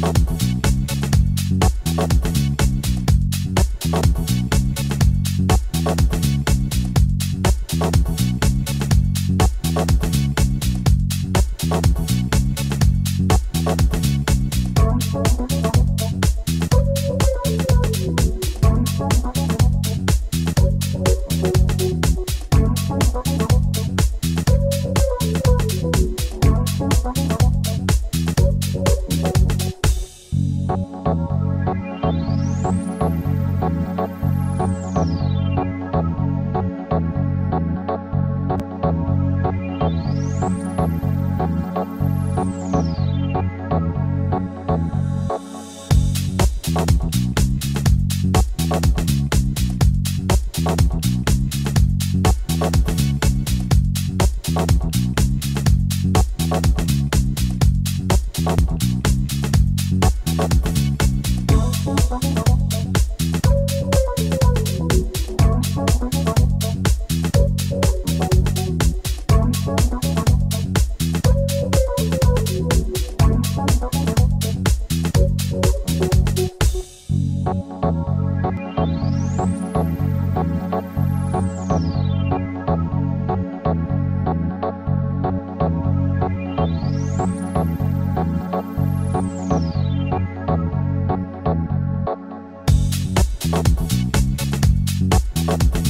Thank mum, mum, mum. Thank